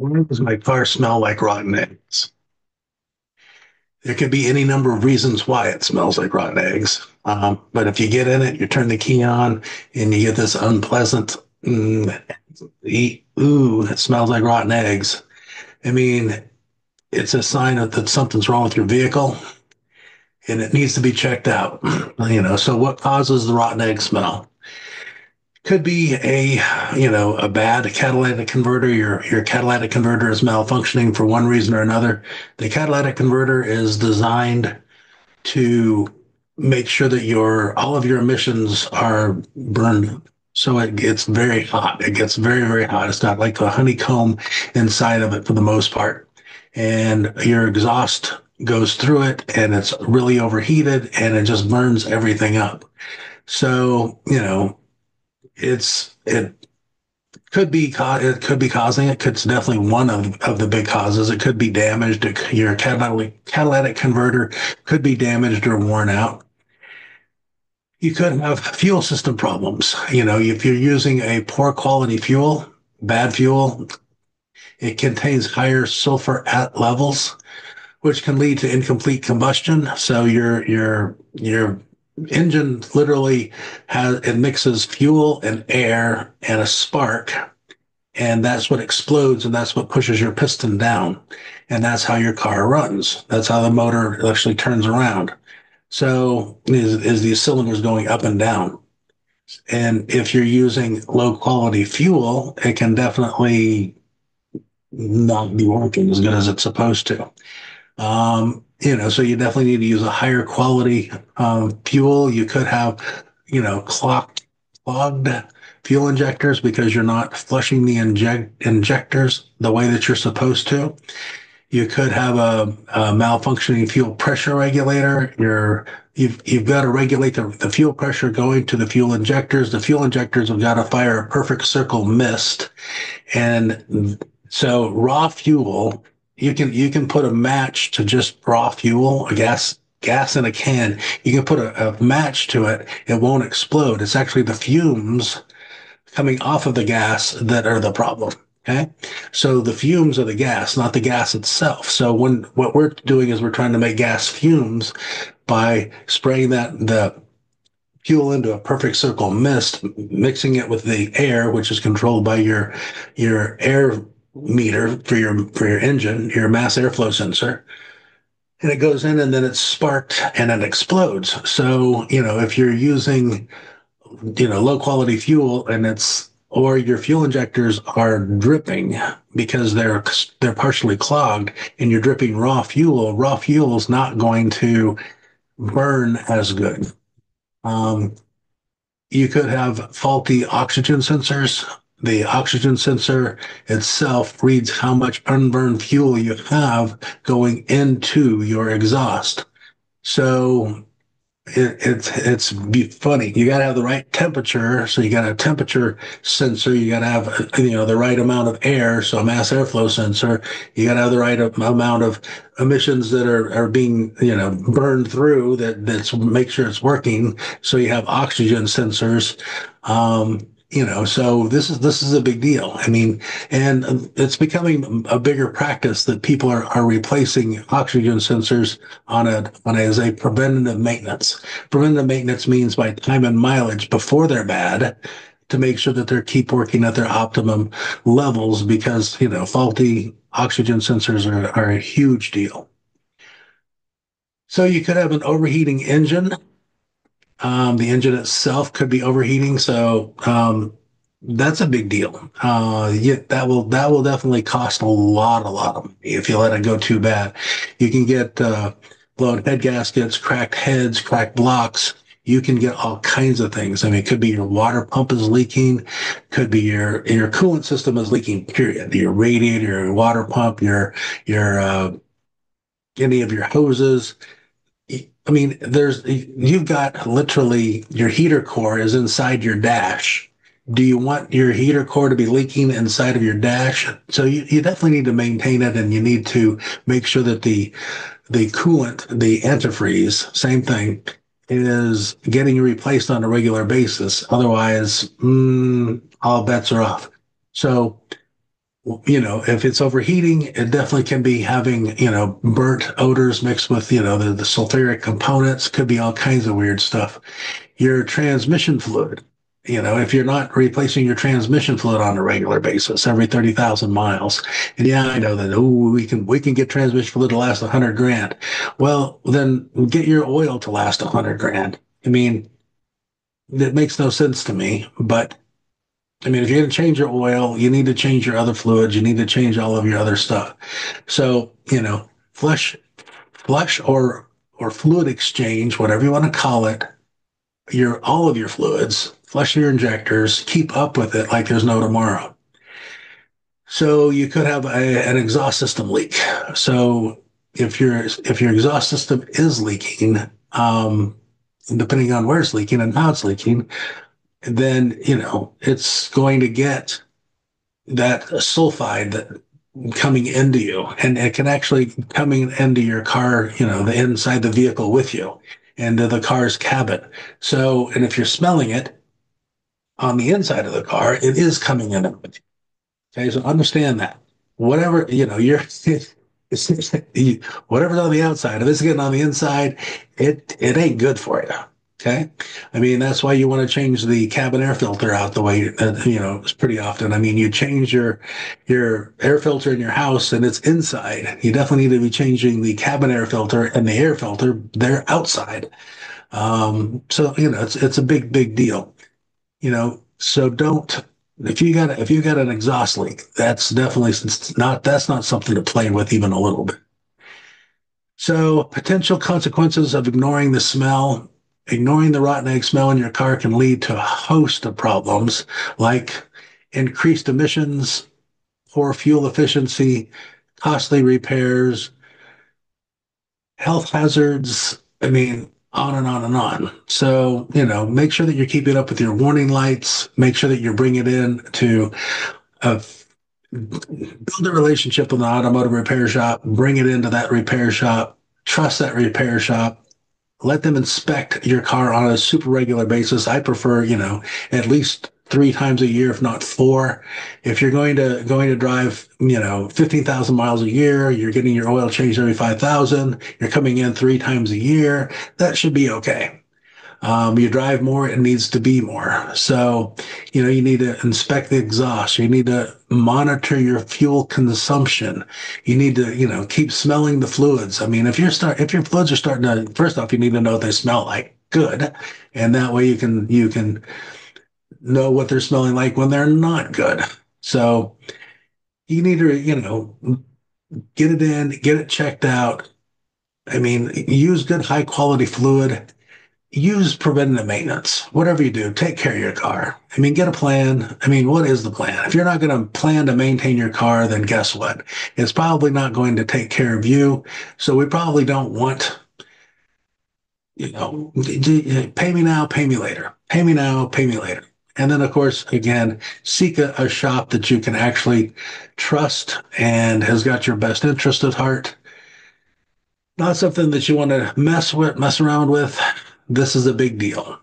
Why does my car smell like rotten eggs? There could be any number of reasons why it smells like rotten eggs. Um, but if you get in it, you turn the key on and you get this unpleasant, mm, ooh, it smells like rotten eggs. I mean, it's a sign that something's wrong with your vehicle and it needs to be checked out. You know, so what causes the rotten egg smell? Could be a, you know, a bad catalytic converter. Your your catalytic converter is malfunctioning for one reason or another. The catalytic converter is designed to make sure that your all of your emissions are burned so it gets very hot. It gets very, very hot. It's got like a honeycomb inside of it for the most part. And your exhaust goes through it and it's really overheated and it just burns everything up. So, you know, it's, it could be, it could be causing it. It's definitely one of, of the big causes. It could be damaged. Your catalytic, catalytic converter could be damaged or worn out. You could have fuel system problems. You know, if you're using a poor quality fuel, bad fuel, it contains higher sulfur at levels which can lead to incomplete combustion. So your your your engine literally has it mixes fuel and air and a spark and that's what explodes and that's what pushes your piston down. And that's how your car runs. That's how the motor actually turns around. So is, is these cylinders going up and down. And if you're using low quality fuel it can definitely not be working as good as it's supposed to. Um, you know, so you definitely need to use a higher quality um, fuel. You could have, you know, clogged, clogged fuel injectors because you're not flushing the inject injectors the way that you're supposed to. You could have a, a malfunctioning fuel pressure regulator. You're you've you've got to regulate the, the fuel pressure going to the fuel injectors. The fuel injectors have got to fire a perfect circle mist, and so raw fuel you can you can put a match to just raw fuel, a gas gas in a can. You can put a, a match to it; it won't explode. It's actually the fumes coming off of the gas that are the problem. Okay. So the fumes are the gas, not the gas itself. So when what we're doing is we're trying to make gas fumes by spraying that the fuel into a perfect circle mist, mixing it with the air, which is controlled by your your air meter for your for your engine, your mass airflow sensor, and it goes in and then it's sparked and it explodes. So you know if you're using you know low quality fuel and it's or your fuel injectors are dripping because they're they're partially clogged and you're dripping raw fuel raw fuel is not going to burn as good um, you could have faulty oxygen sensors the oxygen sensor itself reads how much unburned fuel you have going into your exhaust. So it, it's it's funny. You got to have the right temperature. So you got a temperature sensor. You got to have you know the right amount of air. So a mass airflow sensor. You got to have the right amount of emissions that are are being you know burned through. That that's make sure it's working. So you have oxygen sensors. Um, you know so this is this is a big deal. I mean and it's becoming a bigger practice that people are, are replacing oxygen sensors on a on a, as a preventative maintenance. Preventative maintenance means by time and mileage before they're bad to make sure that they're keep working at their optimum levels because you know faulty oxygen sensors are, are a huge deal. So you could have an overheating engine um, the engine itself could be overheating, so um, that's a big deal. Uh, yeah, that will that will definitely cost a lot, a lot of money if you let it go too bad. You can get uh, blown head gaskets, cracked heads, cracked blocks. You can get all kinds of things. I mean, it could be your water pump is leaking, could be your your coolant system is leaking. Period. Your radiator, your water pump, your your uh, any of your hoses I mean, there's you've got literally your heater core is inside your dash. Do you want your heater core to be leaking inside of your dash? So you, you definitely need to maintain it and you need to make sure that the the coolant, the antifreeze, same thing, is getting replaced on a regular basis. Otherwise, mm, all bets are off. So you know, if it's overheating, it definitely can be having, you know, burnt odors mixed with, you know, the, the sulfuric components, could be all kinds of weird stuff. Your transmission fluid, you know, if you're not replacing your transmission fluid on a regular basis every 30,000 miles, and yeah, I know that, oh, we can, we can get transmission fluid to last a 100 grand. Well, then get your oil to last a 100 grand. I mean, that makes no sense to me, but I mean, if you're going to change your oil, you need to change your other fluids. You need to change all of your other stuff. So, you know, flush, flush or, or fluid exchange, whatever you want to call it, your, all of your fluids, flush your injectors, keep up with it like there's no tomorrow. So you could have a, an exhaust system leak. So if your, if your exhaust system is leaking, um, depending on where it's leaking and how it's leaking, then you know it's going to get that sulfide that coming into you. And it can actually coming into your car you know the inside the vehicle with you into the car's cabin. So and if you're smelling it on the inside of the car it is coming in you okay so understand that. Whatever you know you're whatever's on the outside if it's getting on the inside it it ain't good for you Okay. I mean, that's why you want to change the cabin air filter out the way that, you know, it's pretty often. I mean, you change your, your air filter in your house and it's inside. You definitely need to be changing the cabin air filter and the air filter. They're outside. Um, so, you know, it's, it's a big, big deal, you know, so don't, if you got, if you got an exhaust leak, that's definitely not, that's not something to play with even a little bit. So potential consequences of ignoring the smell Ignoring the rotten egg smell in your car can lead to a host of problems like increased emissions, poor fuel efficiency, costly repairs, health hazards. I mean, on and on and on. So, you know, make sure that you're keeping up with your warning lights. Make sure that you're bringing it in to build a relationship with an automotive repair shop, bring it into that repair shop, trust that repair shop, let them inspect your car on a super regular basis. I prefer, you know, at least three times a year, if not four. If you're going to going to drive, you know, fifteen thousand miles a year, you're getting your oil changed every five thousand. You're coming in three times a year. That should be okay. Um, you drive more, it needs to be more. So, you know, you need to inspect the exhaust. You need to monitor your fuel consumption. You need to, you know, keep smelling the fluids. I mean, if you're start, if your fluids are starting to, first off, you need to know what they smell like. Good. And that way you can, you can know what they're smelling like when they're not good. So you need to, you know, get it in, get it checked out. I mean, use good high quality fluid use preventative maintenance. Whatever you do, take care of your car. I mean, get a plan. I mean, what is the plan? If you're not going to plan to maintain your car, then guess what? It's probably not going to take care of you. So we probably don't want, you know, pay me now, pay me later. Pay me now, pay me later. And then, of course, again, seek a, a shop that you can actually trust and has got your best interest at heart. Not something that you want to mess with, mess around with this is a big deal.